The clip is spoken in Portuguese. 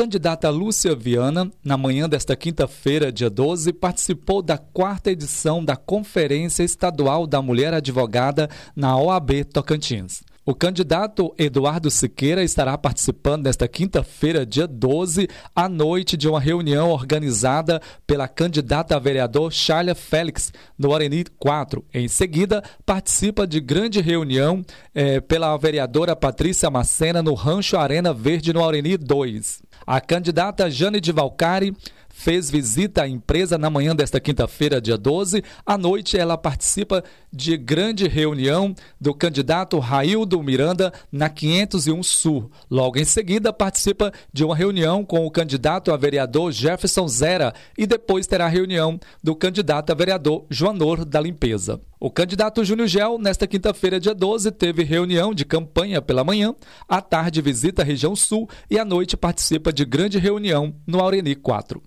candidata Lúcia Viana, na manhã desta quinta-feira, dia 12, participou da quarta edição da Conferência Estadual da Mulher Advogada na OAB Tocantins. O candidato Eduardo Siqueira estará participando nesta quinta-feira, dia 12, à noite, de uma reunião organizada pela candidata a vereador Charlia Félix, no Areni 4. Em seguida, participa de grande reunião eh, pela vereadora Patrícia Macena no Rancho Arena Verde, no Areni 2. A candidata Jane de Valcari fez visita à empresa na manhã desta quinta-feira, dia 12. À noite, ela participa de grande reunião do candidato Raildo Miranda na 501 Sul. Logo em seguida, participa de uma reunião com o candidato a vereador Jefferson Zera e depois terá reunião do candidato a vereador Joanor da Limpeza. O candidato Júnior Gel, nesta quinta-feira, dia 12, teve reunião de campanha pela manhã, à tarde visita a região sul e à noite participa de grande reunião no Aureni 4.